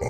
I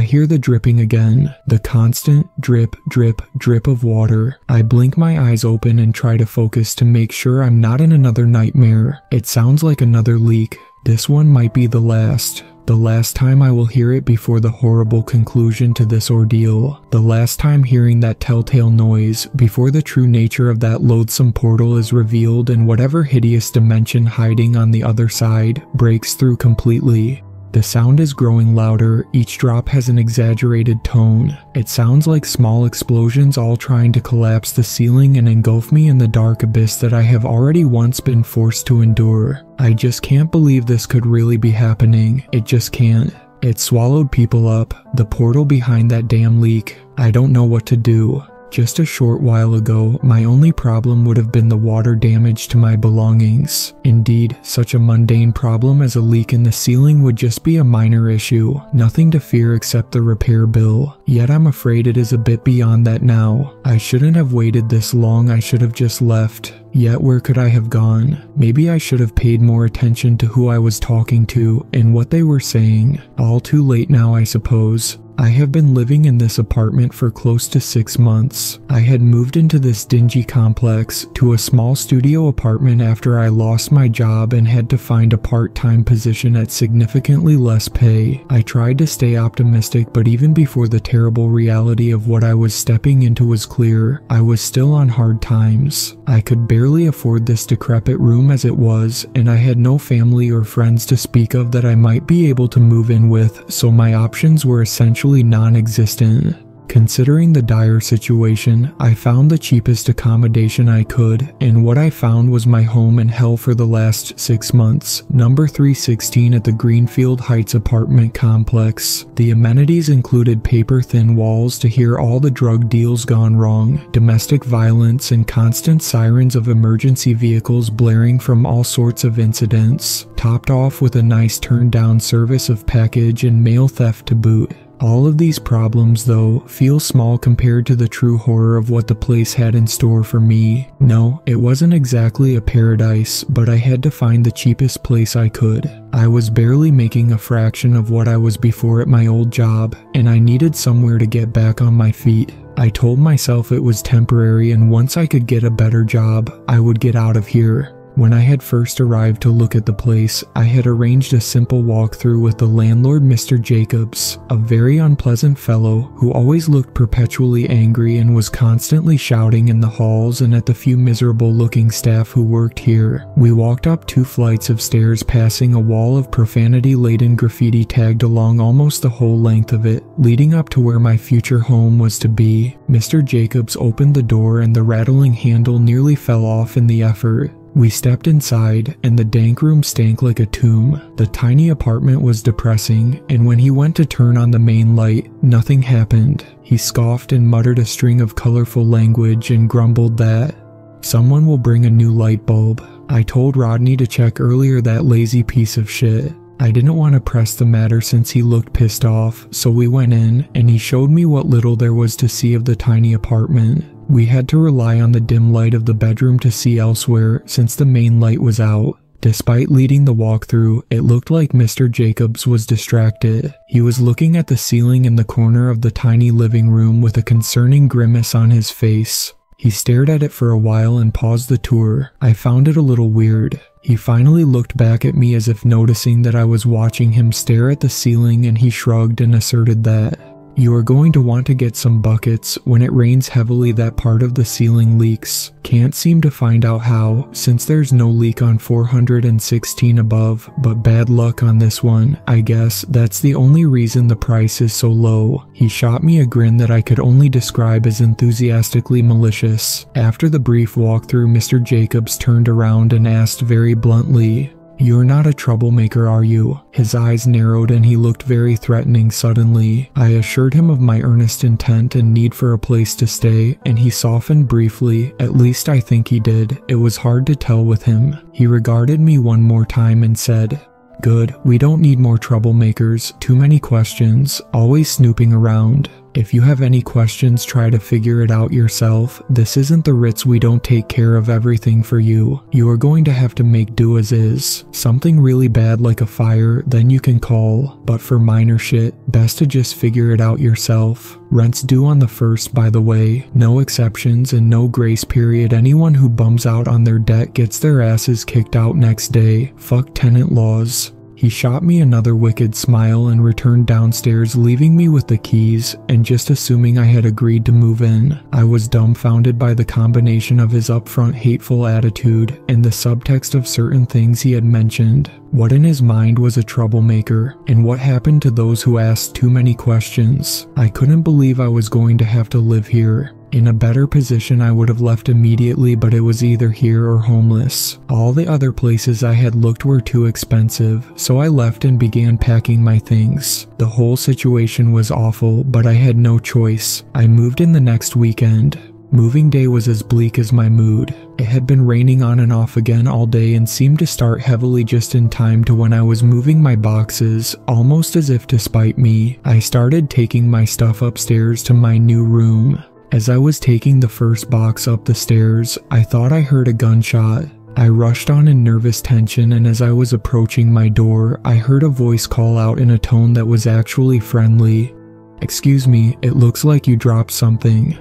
hear the dripping again, the constant drip, drip, drip of water. I blink my eyes open and try to focus to make sure I'm not in another nightmare. It sounds like another leak. This one might be the last. The last time I will hear it before the horrible conclusion to this ordeal. The last time hearing that telltale noise before the true nature of that loathsome portal is revealed and whatever hideous dimension hiding on the other side breaks through completely. The sound is growing louder, each drop has an exaggerated tone. It sounds like small explosions all trying to collapse the ceiling and engulf me in the dark abyss that I have already once been forced to endure. I just can't believe this could really be happening. It just can't. It swallowed people up, the portal behind that damn leak. I don't know what to do. Just a short while ago, my only problem would have been the water damage to my belongings. Indeed, such a mundane problem as a leak in the ceiling would just be a minor issue, nothing to fear except the repair bill. Yet I'm afraid it is a bit beyond that now. I shouldn't have waited this long, I should have just left. Yet where could I have gone? Maybe I should have paid more attention to who I was talking to and what they were saying. All too late now, I suppose. I have been living in this apartment for close to six months. I had moved into this dingy complex to a small studio apartment after I lost my job and had to find a part time position at significantly less pay. I tried to stay optimistic, but even before the terrible reality of what I was stepping into was clear, I was still on hard times. I could barely afford this decrepit room as it was, and I had no family or friends to speak of that I might be able to move in with, so my options were essentially non existent. Considering the dire situation, I found the cheapest accommodation I could, and what I found was my home in hell for the last six months, number 316 at the Greenfield Heights apartment complex. The amenities included paper thin walls to hear all the drug deals gone wrong, domestic violence, and constant sirens of emergency vehicles blaring from all sorts of incidents, topped off with a nice turned down service of package and mail theft to boot. All of these problems, though, feel small compared to the true horror of what the place had in store for me. No, it wasn't exactly a paradise, but I had to find the cheapest place I could. I was barely making a fraction of what I was before at my old job, and I needed somewhere to get back on my feet. I told myself it was temporary, and once I could get a better job, I would get out of here. When I had first arrived to look at the place, I had arranged a simple walkthrough with the landlord, Mr. Jacobs, a very unpleasant fellow who always looked perpetually angry and was constantly shouting in the halls and at the few miserable looking staff who worked here. We walked up two flights of stairs, passing a wall of profanity laden graffiti tagged along almost the whole length of it, leading up to where my future home was to be. Mr. Jacobs opened the door and the rattling handle nearly fell off in the effort. We stepped inside, and the dank room stank like a tomb. The tiny apartment was depressing, and when he went to turn on the main light, nothing happened. He scoffed and muttered a string of colorful language and grumbled that someone will bring a new light bulb. I told Rodney to check earlier that lazy piece of shit. I didn't want to press the matter since he looked pissed off, so we went in and he showed me what little there was to see of the tiny apartment. We had to rely on the dim light of the bedroom to see elsewhere since the main light was out. Despite leading the walkthrough, it looked like Mr. Jacobs was distracted. He was looking at the ceiling in the corner of the tiny living room with a concerning grimace on his face. He stared at it for a while and paused the tour. I found it a little weird. He finally looked back at me as if noticing that I was watching him stare at the ceiling and he shrugged and asserted that you are going to want to get some buckets. When it rains heavily, that part of the ceiling leaks. Can't seem to find out how, since there's no leak on 416 above, but bad luck on this one. I guess that's the only reason the price is so low. He shot me a grin that I could only describe as enthusiastically malicious. After the brief walkthrough, Mr. Jacobs turned around and asked very bluntly, you're not a troublemaker, are you? His eyes narrowed and he looked very threatening suddenly. I assured him of my earnest intent and need for a place to stay, and he softened briefly, at least I think he did. It was hard to tell with him. He regarded me one more time and said, Good, we don't need more troublemakers, too many questions, always snooping around. If you have any questions, try to figure it out yourself. This isn't the Ritz, we don't take care of everything for you. You are going to have to make do as is. Something really bad like a fire, then you can call. But for minor shit, best to just figure it out yourself. Rent's due on the first, by the way. No exceptions and no grace period. Anyone who bums out on their debt gets their asses kicked out next day. Fuck tenant laws. He shot me another wicked smile and returned downstairs, leaving me with the keys, and just assuming I had agreed to move in. I was dumbfounded by the combination of his upfront hateful attitude and the subtext of certain things he had mentioned. What in his mind was a troublemaker, and what happened to those who asked too many questions? I couldn't believe I was going to have to live here. In a better position, I would have left immediately, but it was either here or homeless. All the other places I had looked were too expensive, so I left and began packing my things. The whole situation was awful, but I had no choice. I moved in the next weekend. Moving day was as bleak as my mood. It had been raining on and off again all day and seemed to start heavily just in time to when I was moving my boxes, almost as if to spite me. I started taking my stuff upstairs to my new room. As I was taking the first box up the stairs, I thought I heard a gunshot. I rushed on in nervous tension, and as I was approaching my door, I heard a voice call out in a tone that was actually friendly. Excuse me, it looks like you dropped something.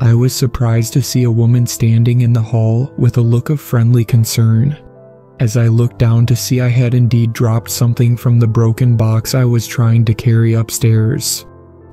I was surprised to see a woman standing in the hall with a look of friendly concern. As I looked down to see I had indeed dropped something from the broken box I was trying to carry upstairs.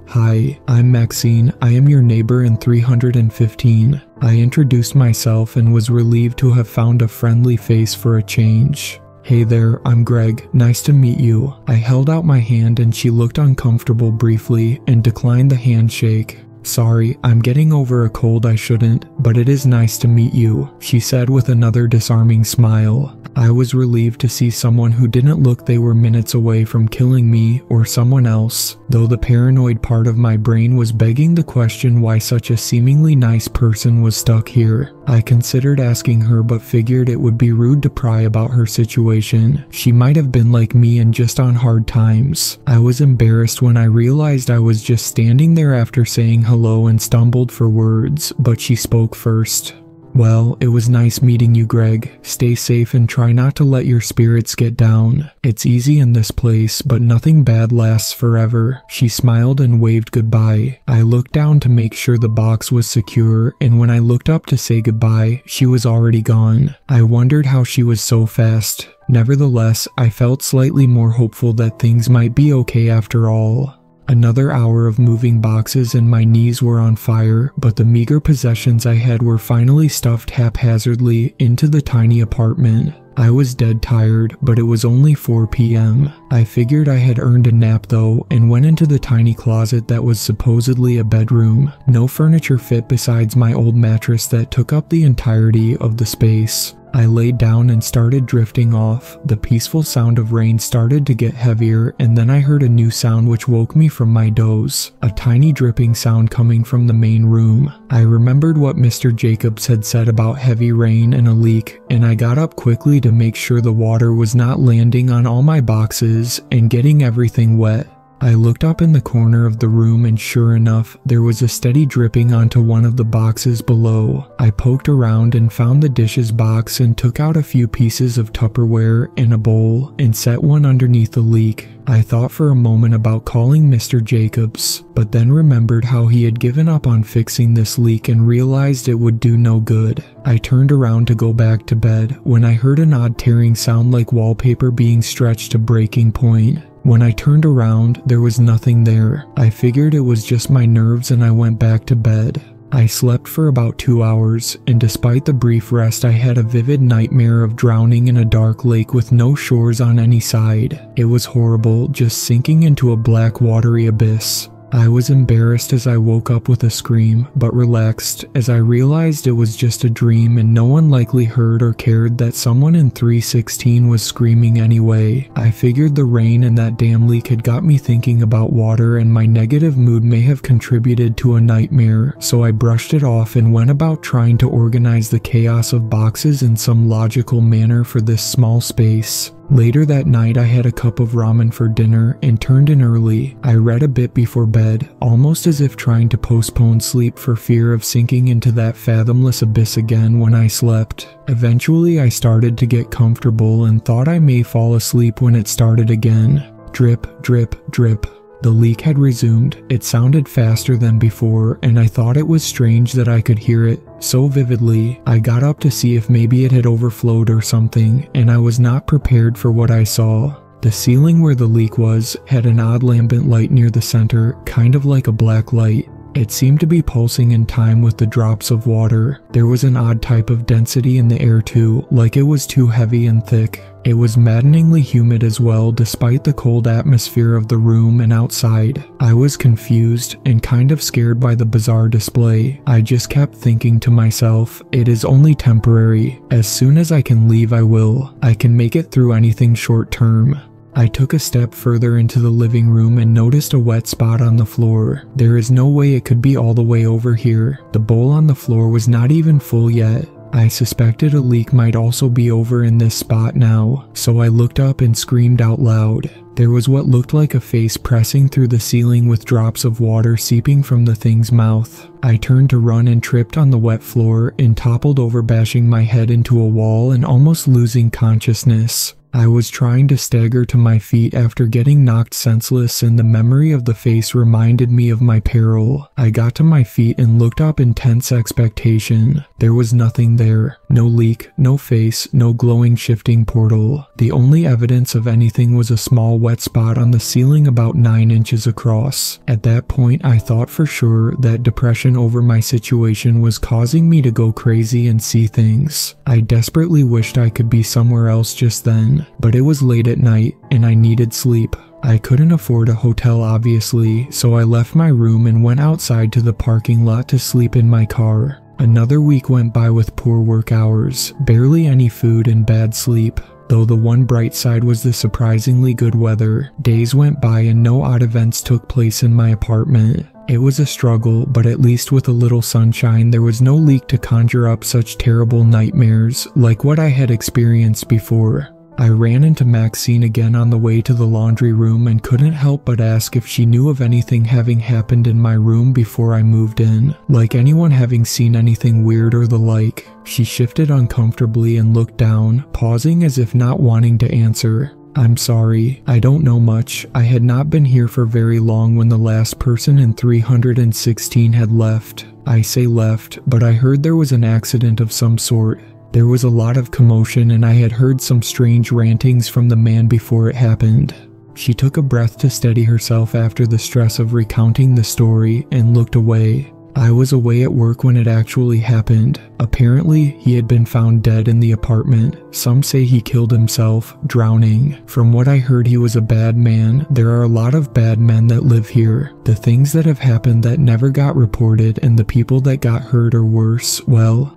Hi, I'm Maxine. I am your neighbor in 315. I introduced myself and was relieved to have found a friendly face for a change. Hey there, I'm Greg. Nice to meet you. I held out my hand and she looked uncomfortable briefly and declined the handshake. Sorry, I'm getting over a cold I shouldn't, but it is nice to meet you, she said with another disarming smile. I was relieved to see someone who didn't look they were minutes away from killing me or someone else, though the paranoid part of my brain was begging the question why such a seemingly nice person was stuck here. I considered asking her but figured it would be rude to pry about her situation. She might have been like me and just on hard times. I was embarrassed when I realized I was just standing there after saying hello and stumbled for words, but she spoke first. Well, it was nice meeting you, Greg. Stay safe and try not to let your spirits get down. It's easy in this place, but nothing bad lasts forever. She smiled and waved goodbye. I looked down to make sure the box was secure, and when I looked up to say goodbye, she was already gone. I wondered how she was so fast. Nevertheless, I felt slightly more hopeful that things might be okay after all. Another hour of moving boxes and my knees were on fire, but the meager possessions I had were finally stuffed haphazardly into the tiny apartment. I was dead tired, but it was only 4 p.m. I figured I had earned a nap though and went into the tiny closet that was supposedly a bedroom. No furniture fit besides my old mattress that took up the entirety of the space. I laid down and started drifting off. The peaceful sound of rain started to get heavier, and then I heard a new sound which woke me from my doze a tiny dripping sound coming from the main room. I remembered what Mr. Jacobs had said about heavy rain and a leak, and I got up quickly to make sure the water was not landing on all my boxes and getting everything wet. I looked up in the corner of the room and sure enough, there was a steady dripping onto one of the boxes below. I poked around and found the dishes box and took out a few pieces of Tupperware and a bowl and set one underneath the leak. I thought for a moment about calling Mr. Jacobs, but then remembered how he had given up on fixing this leak and realized it would do no good. I turned around to go back to bed when I heard an odd tearing sound like wallpaper being stretched to breaking point. When I turned around, there was nothing there. I figured it was just my nerves and I went back to bed. I slept for about two hours, and despite the brief rest, I had a vivid nightmare of drowning in a dark lake with no shores on any side. It was horrible, just sinking into a black watery abyss. I was embarrassed as I woke up with a scream, but relaxed as I realized it was just a dream and no one likely heard or cared that someone in 316 was screaming anyway. I figured the rain and that damn leak had got me thinking about water and my negative mood may have contributed to a nightmare, so I brushed it off and went about trying to organize the chaos of boxes in some logical manner for this small space. Later that night, I had a cup of ramen for dinner and turned in early. I read a bit before bed, almost as if trying to postpone sleep for fear of sinking into that fathomless abyss again when I slept. Eventually, I started to get comfortable and thought I may fall asleep when it started again. Drip, drip, drip. The leak had resumed. It sounded faster than before, and I thought it was strange that I could hear it so vividly. I got up to see if maybe it had overflowed or something, and I was not prepared for what I saw. The ceiling where the leak was had an odd lambent light near the center, kind of like a black light. It seemed to be pulsing in time with the drops of water. There was an odd type of density in the air too, like it was too heavy and thick. It was maddeningly humid as well, despite the cold atmosphere of the room and outside. I was confused and kind of scared by the bizarre display. I just kept thinking to myself, it is only temporary. As soon as I can leave, I will. I can make it through anything short term. I took a step further into the living room and noticed a wet spot on the floor. There is no way it could be all the way over here. The bowl on the floor was not even full yet. I suspected a leak might also be over in this spot now, so I looked up and screamed out loud. There was what looked like a face pressing through the ceiling with drops of water seeping from the thing's mouth. I turned to run and tripped on the wet floor and toppled over, bashing my head into a wall and almost losing consciousness. I was trying to stagger to my feet after getting knocked senseless, and the memory of the face reminded me of my peril. I got to my feet and looked up in tense expectation. There was nothing there no leak, no face, no glowing shifting portal. The only evidence of anything was a small wet spot on the ceiling about 9 inches across. At that point, I thought for sure that depression over my situation was causing me to go crazy and see things. I desperately wished I could be somewhere else just then but it was late at night and I needed sleep. I couldn't afford a hotel, obviously, so I left my room and went outside to the parking lot to sleep in my car. Another week went by with poor work hours, barely any food, and bad sleep. Though the one bright side was the surprisingly good weather, days went by and no odd events took place in my apartment. It was a struggle, but at least with a little sunshine, there was no leak to conjure up such terrible nightmares like what I had experienced before. I ran into Maxine again on the way to the laundry room and couldn't help but ask if she knew of anything having happened in my room before I moved in, like anyone having seen anything weird or the like. She shifted uncomfortably and looked down, pausing as if not wanting to answer. I'm sorry, I don't know much. I had not been here for very long when the last person in 316 had left. I say left, but I heard there was an accident of some sort. There was a lot of commotion, and I had heard some strange rantings from the man before it happened. She took a breath to steady herself after the stress of recounting the story and looked away. I was away at work when it actually happened. Apparently, he had been found dead in the apartment. Some say he killed himself, drowning. From what I heard, he was a bad man. There are a lot of bad men that live here. The things that have happened that never got reported, and the people that got hurt or worse, well,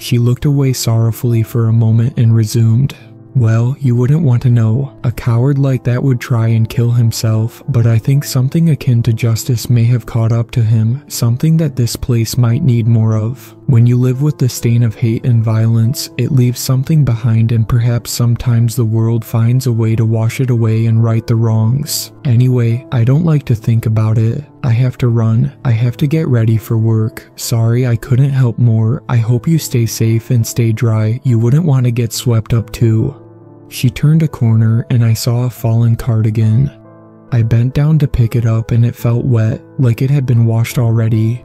she looked away sorrowfully for a moment and resumed. Well, you wouldn't want to know. A coward like that would try and kill himself, but I think something akin to justice may have caught up to him, something that this place might need more of. When you live with the stain of hate and violence, it leaves something behind, and perhaps sometimes the world finds a way to wash it away and right the wrongs. Anyway, I don't like to think about it. I have to run. I have to get ready for work. Sorry I couldn't help more. I hope you stay safe and stay dry. You wouldn't want to get swept up too. She turned a corner and I saw a fallen cardigan. I bent down to pick it up and it felt wet, like it had been washed already.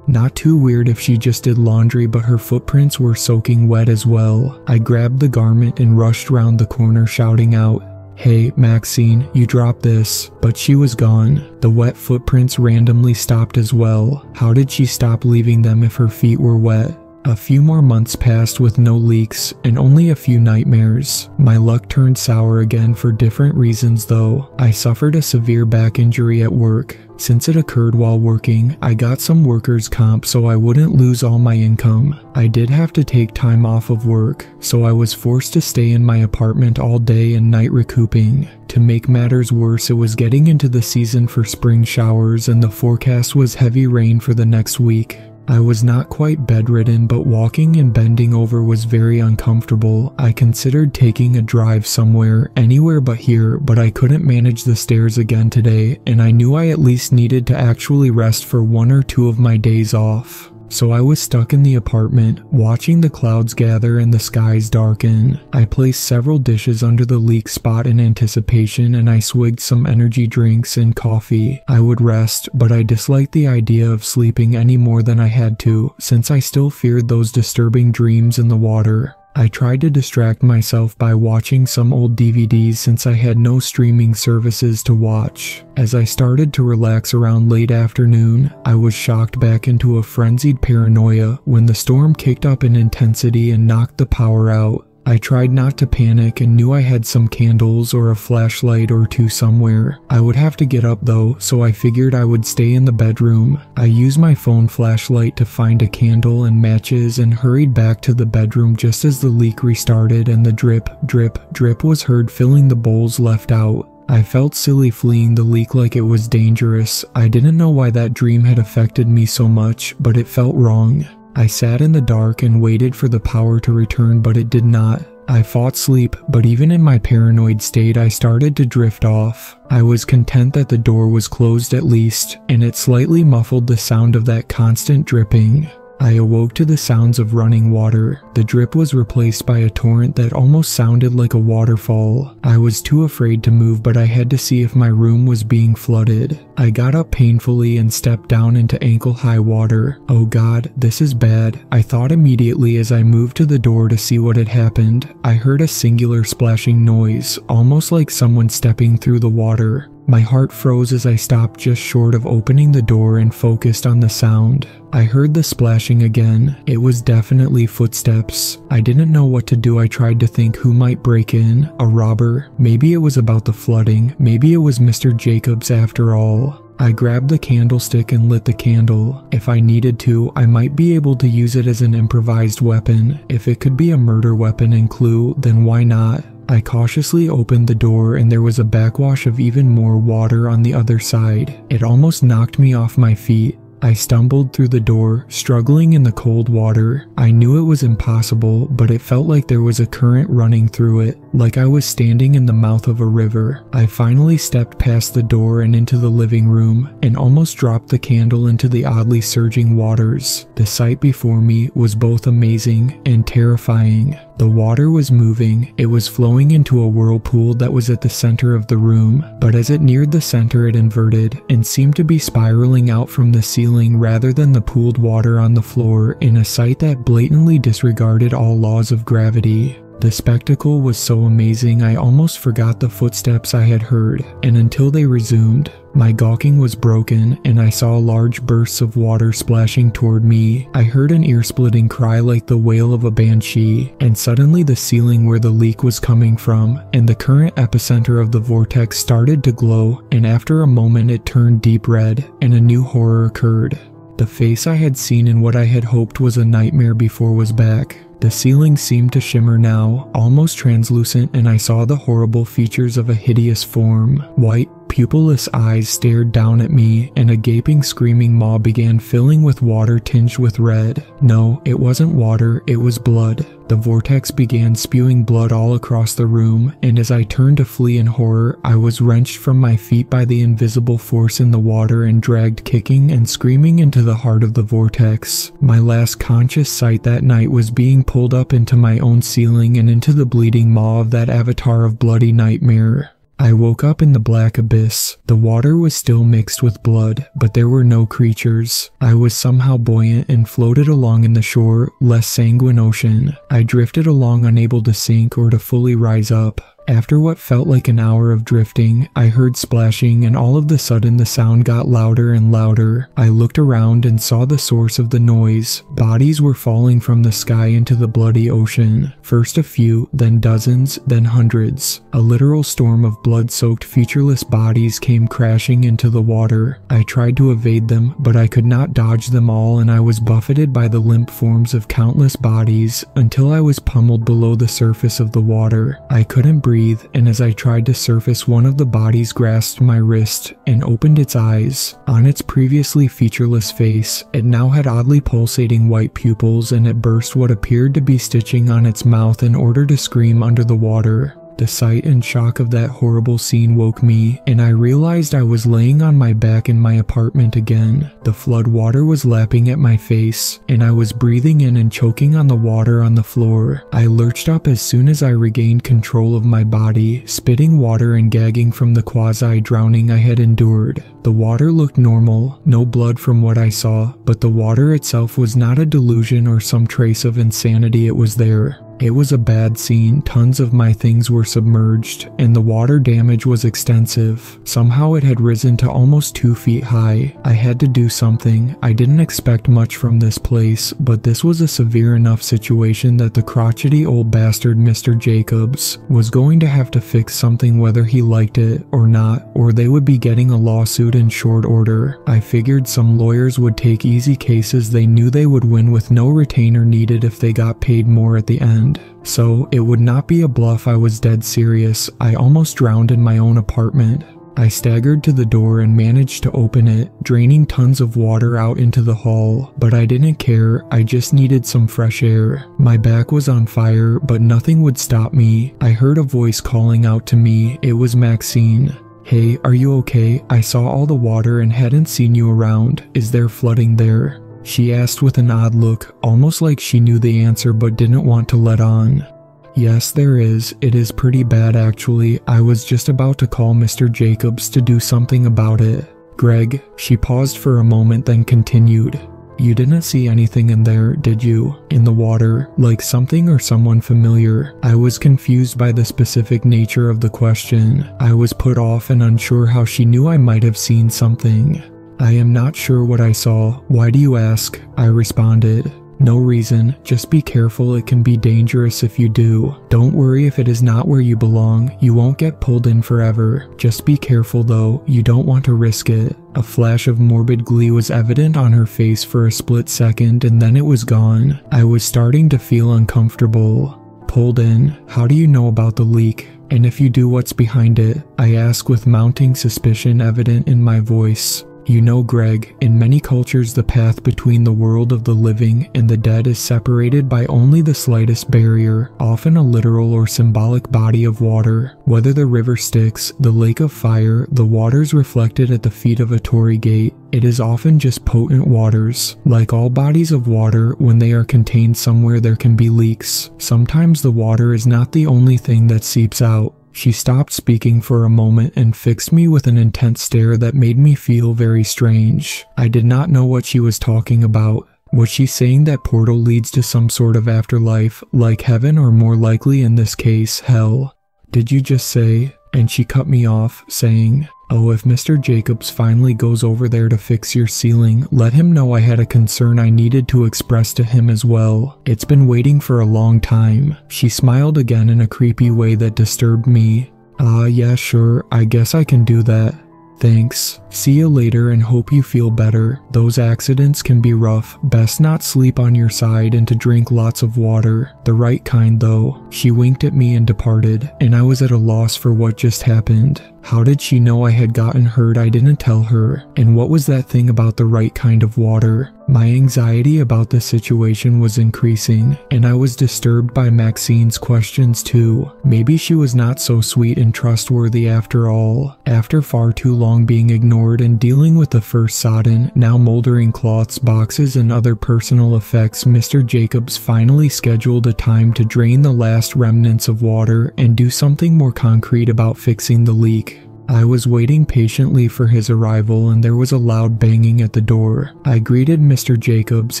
Not too weird if she just did laundry, but her footprints were soaking wet as well. I grabbed the garment and rushed round the corner, shouting out, Hey, Maxine, you dropped this. But she was gone. The wet footprints randomly stopped as well. How did she stop leaving them if her feet were wet? A few more months passed with no leaks and only a few nightmares. My luck turned sour again for different reasons though. I suffered a severe back injury at work. Since it occurred while working, I got some workers' comp so I wouldn't lose all my income. I did have to take time off of work, so I was forced to stay in my apartment all day and night recouping. To make matters worse, it was getting into the season for spring showers and the forecast was heavy rain for the next week. I was not quite bedridden, but walking and bending over was very uncomfortable. I considered taking a drive somewhere, anywhere but here, but I couldn't manage the stairs again today, and I knew I at least needed to actually rest for one or two of my days off. So I was stuck in the apartment, watching the clouds gather and the skies darken. I placed several dishes under the leak spot in anticipation and I swigged some energy drinks and coffee. I would rest, but I disliked the idea of sleeping any more than I had to, since I still feared those disturbing dreams in the water. I tried to distract myself by watching some old DVDs since I had no streaming services to watch. As I started to relax around late afternoon, I was shocked back into a frenzied paranoia when the storm kicked up in intensity and knocked the power out. I tried not to panic and knew I had some candles or a flashlight or two somewhere. I would have to get up though, so I figured I would stay in the bedroom. I used my phone flashlight to find a candle and matches and hurried back to the bedroom just as the leak restarted and the drip, drip, drip was heard filling the bowls left out. I felt silly fleeing the leak like it was dangerous. I didn't know why that dream had affected me so much, but it felt wrong. I sat in the dark and waited for the power to return, but it did not. I fought sleep, but even in my paranoid state, I started to drift off. I was content that the door was closed at least, and it slightly muffled the sound of that constant dripping. I awoke to the sounds of running water. The drip was replaced by a torrent that almost sounded like a waterfall. I was too afraid to move, but I had to see if my room was being flooded. I got up painfully and stepped down into ankle high water. Oh god, this is bad. I thought immediately as I moved to the door to see what had happened. I heard a singular splashing noise, almost like someone stepping through the water. My heart froze as I stopped just short of opening the door and focused on the sound. I heard the splashing again. It was definitely footsteps. I didn't know what to do. I tried to think who might break in. A robber? Maybe it was about the flooding. Maybe it was Mr. Jacobs after all. I grabbed the candlestick and lit the candle. If I needed to, I might be able to use it as an improvised weapon. If it could be a murder weapon and clue, then why not? I cautiously opened the door and there was a backwash of even more water on the other side. It almost knocked me off my feet. I stumbled through the door, struggling in the cold water. I knew it was impossible, but it felt like there was a current running through it, like I was standing in the mouth of a river. I finally stepped past the door and into the living room, and almost dropped the candle into the oddly surging waters. The sight before me was both amazing and terrifying. The water was moving, it was flowing into a whirlpool that was at the center of the room, but as it neared the center, it inverted and seemed to be spiraling out from the ceiling rather than the pooled water on the floor in a sight that blatantly disregarded all laws of gravity. The spectacle was so amazing I almost forgot the footsteps I had heard, and until they resumed, my gawking was broken and I saw large bursts of water splashing toward me. I heard an ear splitting cry like the wail of a banshee, and suddenly the ceiling where the leak was coming from and the current epicenter of the vortex started to glow, and after a moment it turned deep red, and a new horror occurred. The face I had seen in what I had hoped was a nightmare before was back. The ceiling seemed to shimmer now, almost translucent, and I saw the horrible features of a hideous form. White, pupilless eyes stared down at me, and a gaping, screaming maw began filling with water tinged with red. No, it wasn't water, it was blood. The vortex began spewing blood all across the room, and as I turned to flee in horror, I was wrenched from my feet by the invisible force in the water and dragged kicking and screaming into the heart of the vortex. My last conscious sight that night was being pulled up into my own ceiling and into the bleeding maw of that avatar of bloody nightmare. I woke up in the black abyss. The water was still mixed with blood, but there were no creatures. I was somehow buoyant and floated along in the shore, less sanguine ocean. I drifted along unable to sink or to fully rise up. After what felt like an hour of drifting, I heard splashing and all of the sudden the sound got louder and louder. I looked around and saw the source of the noise. Bodies were falling from the sky into the bloody ocean. First a few, then dozens, then hundreds. A literal storm of blood-soaked featureless bodies came crashing into the water. I tried to evade them, but I could not dodge them all and I was buffeted by the limp forms of countless bodies until I was pummeled below the surface of the water. I couldn't breathe breathe, and as I tried to surface, one of the bodies grasped my wrist and opened its eyes. On its previously featureless face, it now had oddly pulsating white pupils and it burst what appeared to be stitching on its mouth in order to scream under the water. The sight and shock of that horrible scene woke me, and I realized I was laying on my back in my apartment again. The flood water was lapping at my face, and I was breathing in and choking on the water on the floor. I lurched up as soon as I regained control of my body, spitting water and gagging from the quasi drowning I had endured. The water looked normal, no blood from what I saw, but the water itself was not a delusion or some trace of insanity, it was there. It was a bad scene, tons of my things were submerged, and the water damage was extensive. Somehow it had risen to almost two feet high. I had to do something. I didn't expect much from this place, but this was a severe enough situation that the crotchety old bastard Mr. Jacobs was going to have to fix something whether he liked it or not, or they would be getting a lawsuit in short order. I figured some lawyers would take easy cases they knew they would win with no retainer needed if they got paid more at the end. So it would not be a bluff, I was dead serious. I almost drowned in my own apartment. I staggered to the door and managed to open it, draining tons of water out into the hall, but I didn't care, I just needed some fresh air. My back was on fire, but nothing would stop me. I heard a voice calling out to me, it was Maxine. Hey, are you okay? I saw all the water and hadn't seen you around. Is there flooding there? She asked with an odd look, almost like she knew the answer but didn't want to let on. Yes, there is. It is pretty bad actually. I was just about to call Mr. Jacobs to do something about it. Greg, she paused for a moment then continued. You didn't see anything in there, did you? In the water, like something or someone familiar. I was confused by the specific nature of the question. I was put off and unsure how she knew I might have seen something. I am not sure what I saw. Why do you ask? I responded. No reason, just be careful, it can be dangerous if you do. Don't worry if it is not where you belong, you won't get pulled in forever. Just be careful though, you don't want to risk it. A flash of morbid glee was evident on her face for a split second and then it was gone. I was starting to feel uncomfortable. Pulled in, how do you know about the leak? And if you do, what's behind it? I ask with mounting suspicion evident in my voice. You know, Greg, in many cultures, the path between the world of the living and the dead is separated by only the slightest barrier, often a literal or symbolic body of water. Whether the river Styx, the lake of fire, the waters reflected at the feet of a torii gate, it is often just potent waters. Like all bodies of water, when they are contained somewhere, there can be leaks. Sometimes the water is not the only thing that seeps out. She stopped speaking for a moment and fixed me with an intense stare that made me feel very strange. I did not know what she was talking about. Was she saying that portal leads to some sort of afterlife, like heaven or more likely in this case, hell? Did you just say? And she cut me off, saying, Oh, if Mr. Jacobs finally goes over there to fix your ceiling, let him know I had a concern I needed to express to him as well. It's been waiting for a long time. She smiled again in a creepy way that disturbed me. Ah, uh, yeah, sure, I guess I can do that. Thanks. See you later and hope you feel better. Those accidents can be rough. Best not sleep on your side and to drink lots of water. The right kind though. She winked at me and departed, and I was at a loss for what just happened. How did she know I had gotten hurt I didn't tell her? And what was that thing about the right kind of water? My anxiety about the situation was increasing, and I was disturbed by Maxine's questions too. Maybe she was not so sweet and trustworthy after all. After far too long being ignored and dealing with the first sodden, now moldering cloths, boxes, and other personal effects, Mr. Jacobs finally scheduled a time to drain the last remnants of water and do something more concrete about fixing the leak. I was waiting patiently for his arrival and there was a loud banging at the door. I greeted Mr. Jacobs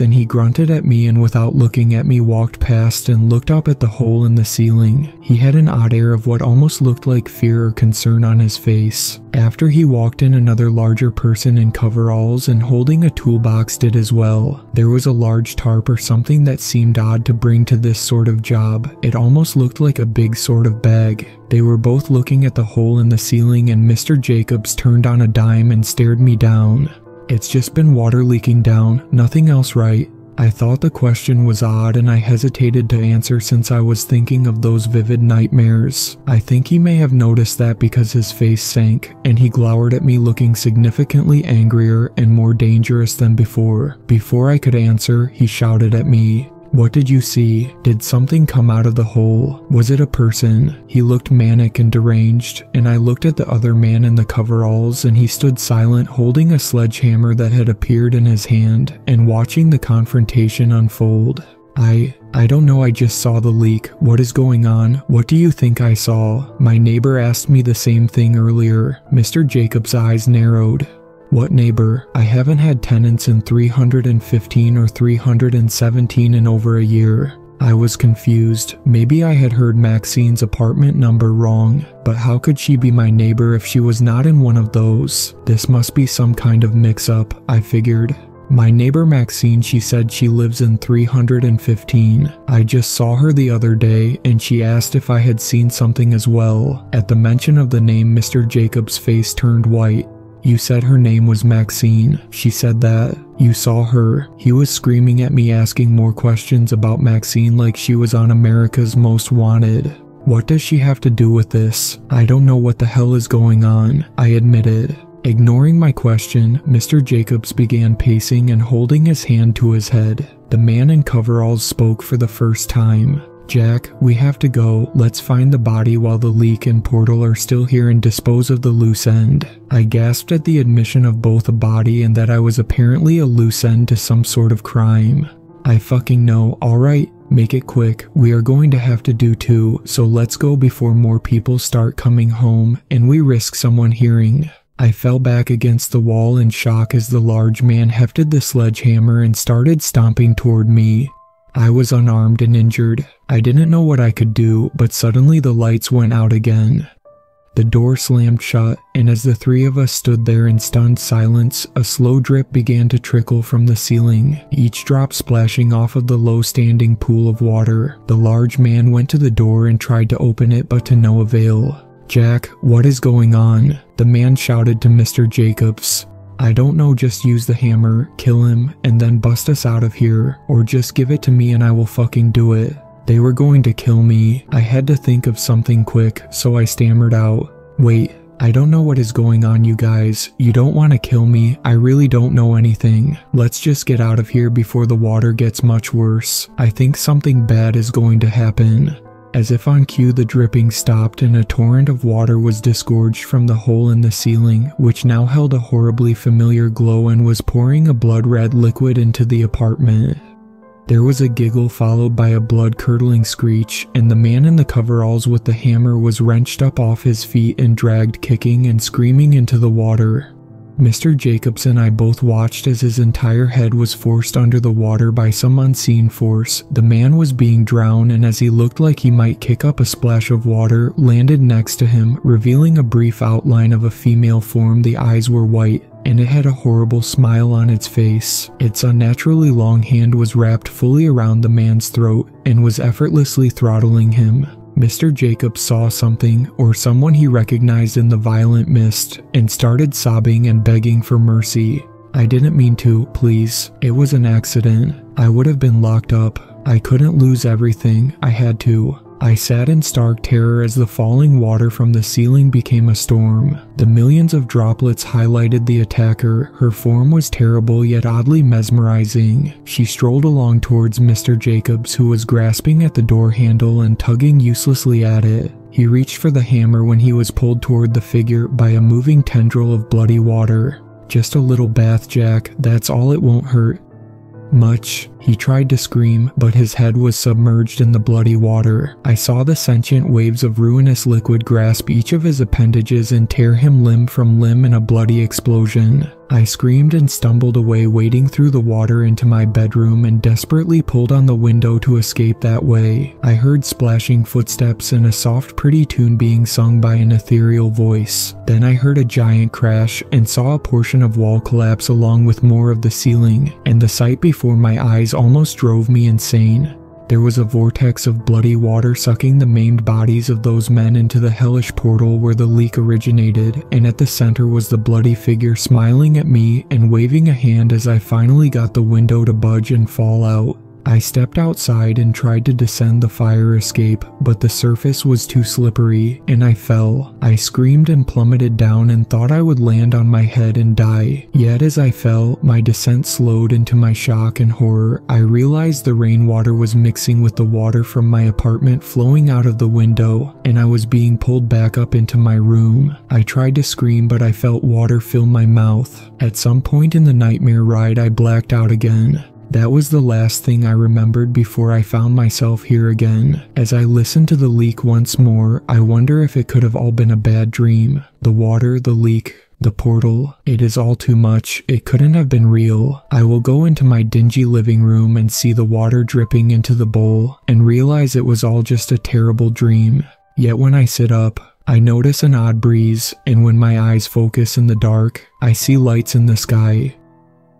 and he grunted at me and without looking at me walked past and looked up at the hole in the ceiling. He had an odd air of what almost looked like fear or concern on his face. After he walked in, another larger person in coveralls and holding a toolbox did as well. There was a large tarp or something that seemed odd to bring to this sort of job. It almost looked like a big sort of bag. They were both looking at the hole in the ceiling and Mr. Jacobs turned on a dime and stared me down. It's just been water leaking down, nothing else right. I thought the question was odd and I hesitated to answer since I was thinking of those vivid nightmares. I think he may have noticed that because his face sank and he glowered at me looking significantly angrier and more dangerous than before. Before I could answer, he shouted at me, what did you see? Did something come out of the hole? Was it a person? He looked manic and deranged, and I looked at the other man in the coveralls and he stood silent holding a sledgehammer that had appeared in his hand and watching the confrontation unfold. I I don't know I just saw the leak. What is going on? What do you think I saw? My neighbor asked me the same thing earlier. Mr. Jacob's eyes narrowed. What neighbor? I haven't had tenants in 315 or 317 in over a year. I was confused. Maybe I had heard Maxine's apartment number wrong, but how could she be my neighbor if she was not in one of those? This must be some kind of mix up, I figured. My neighbor Maxine, she said she lives in 315. I just saw her the other day and she asked if I had seen something as well. At the mention of the name, Mr. Jacob's face turned white. You said her name was Maxine. She said that. You saw her. He was screaming at me, asking more questions about Maxine like she was on America's Most Wanted. What does she have to do with this? I don't know what the hell is going on, I admitted. Ignoring my question, Mr. Jacobs began pacing and holding his hand to his head. The man in coveralls spoke for the first time. Jack, we have to go. Let's find the body while the leak and portal are still here and dispose of the loose end. I gasped at the admission of both a body and that I was apparently a loose end to some sort of crime. I fucking know, alright, make it quick. We are going to have to do two, so let's go before more people start coming home and we risk someone hearing. I fell back against the wall in shock as the large man hefted the sledgehammer and started stomping toward me. I was unarmed and injured. I didn't know what I could do, but suddenly the lights went out again. The door slammed shut, and as the three of us stood there in stunned silence, a slow drip began to trickle from the ceiling, each drop splashing off of the low standing pool of water. The large man went to the door and tried to open it, but to no avail. Jack, what is going on? The man shouted to Mr. Jacobs. I don't know, just use the hammer, kill him, and then bust us out of here, or just give it to me and I will fucking do it. They were going to kill me. I had to think of something quick, so I stammered out. Wait, I don't know what is going on, you guys. You don't want to kill me. I really don't know anything. Let's just get out of here before the water gets much worse. I think something bad is going to happen. As if on cue, the dripping stopped and a torrent of water was disgorged from the hole in the ceiling, which now held a horribly familiar glow and was pouring a blood red liquid into the apartment. There was a giggle followed by a blood curdling screech, and the man in the coveralls with the hammer was wrenched up off his feet and dragged kicking and screaming into the water. Mr. Jacobs and I both watched as his entire head was forced under the water by some unseen force. The man was being drowned, and as he looked like he might kick up a splash of water, landed next to him, revealing a brief outline of a female form. The eyes were white, and it had a horrible smile on its face. Its unnaturally long hand was wrapped fully around the man's throat and was effortlessly throttling him. Mr. Jacobs saw something or someone he recognized in the violent mist and started sobbing and begging for mercy. I didn't mean to, please. It was an accident. I would have been locked up. I couldn't lose everything. I had to. I sat in stark terror as the falling water from the ceiling became a storm. The millions of droplets highlighted the attacker. Her form was terrible yet oddly mesmerizing. She strolled along towards Mr. Jacobs, who was grasping at the door handle and tugging uselessly at it. He reached for the hammer when he was pulled toward the figure by a moving tendril of bloody water. Just a little bath, Jack. That's all it won't hurt. Much. He tried to scream, but his head was submerged in the bloody water. I saw the sentient waves of ruinous liquid grasp each of his appendages and tear him limb from limb in a bloody explosion. I screamed and stumbled away, wading through the water into my bedroom and desperately pulled on the window to escape that way. I heard splashing footsteps and a soft, pretty tune being sung by an ethereal voice. Then I heard a giant crash and saw a portion of wall collapse along with more of the ceiling, and the sight before my eyes almost drove me insane. There was a vortex of bloody water sucking the maimed bodies of those men into the hellish portal where the leak originated, and at the center was the bloody figure smiling at me and waving a hand as I finally got the window to budge and fall out. I stepped outside and tried to descend the fire escape, but the surface was too slippery and I fell. I screamed and plummeted down and thought I would land on my head and die. Yet as I fell, my descent slowed into my shock and horror. I realized the rainwater was mixing with the water from my apartment flowing out of the window, and I was being pulled back up into my room. I tried to scream, but I felt water fill my mouth. At some point in the nightmare ride, I blacked out again. That was the last thing I remembered before I found myself here again. As I listened to the leak once more, I wonder if it could have all been a bad dream. The water, the leak, the portal. It is all too much. It couldn't have been real. I will go into my dingy living room and see the water dripping into the bowl and realize it was all just a terrible dream. Yet when I sit up, I notice an odd breeze, and when my eyes focus in the dark, I see lights in the sky.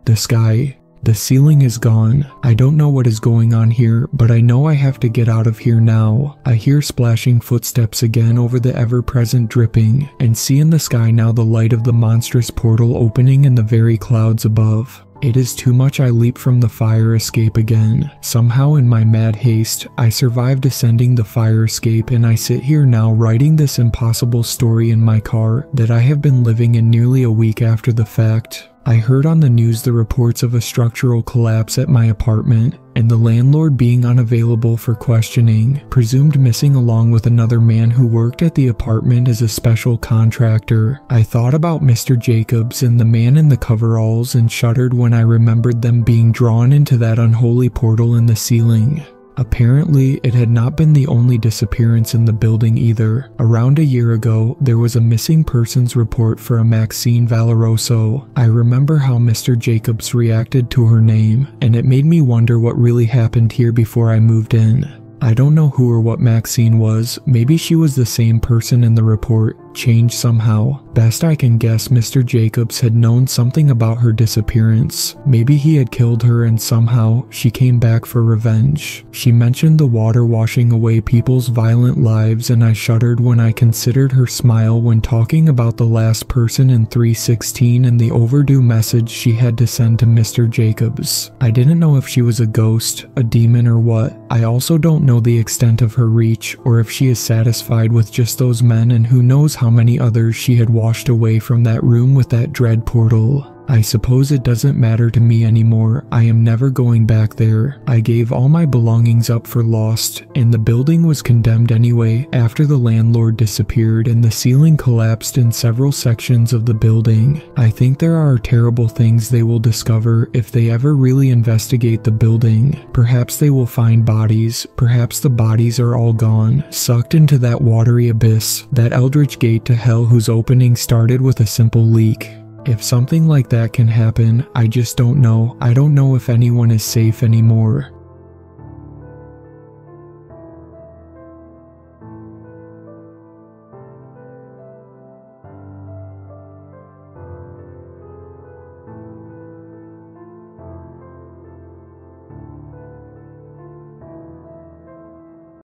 The sky the ceiling is gone. I don't know what is going on here, but I know I have to get out of here now. I hear splashing footsteps again over the ever present dripping, and see in the sky now the light of the monstrous portal opening in the very clouds above. It is too much I leap from the fire escape again. Somehow in my mad haste, I survive descending the fire escape and I sit here now writing this impossible story in my car that I have been living in nearly a week after the fact. I heard on the news the reports of a structural collapse at my apartment and the landlord being unavailable for questioning, presumed missing along with another man who worked at the apartment as a special contractor. I thought about Mr. Jacobs and the man in the coveralls and shuddered when I remembered them being drawn into that unholy portal in the ceiling. Apparently, it had not been the only disappearance in the building either. Around a year ago, there was a missing persons report for a Maxine Valoroso. I remember how Mr. Jacobs reacted to her name, and it made me wonder what really happened here before I moved in. I don't know who or what Maxine was. Maybe she was the same person in the report, changed somehow. Best I can guess, Mr. Jacobs had known something about her disappearance. Maybe he had killed her and somehow she came back for revenge. She mentioned the water washing away people's violent lives, and I shuddered when I considered her smile when talking about the last person in 316 and the overdue message she had to send to Mr. Jacobs. I didn't know if she was a ghost, a demon, or what. I also don't know the extent of her reach or if she is satisfied with just those men and who knows how many others she had washed away from that room with that dread portal. I suppose it doesn't matter to me anymore. I am never going back there. I gave all my belongings up for lost, and the building was condemned anyway after the landlord disappeared and the ceiling collapsed in several sections of the building. I think there are terrible things they will discover if they ever really investigate the building. Perhaps they will find bodies, perhaps the bodies are all gone, sucked into that watery abyss, that eldritch gate to hell whose opening started with a simple leak. If something like that can happen, I just don't know. I don't know if anyone is safe anymore.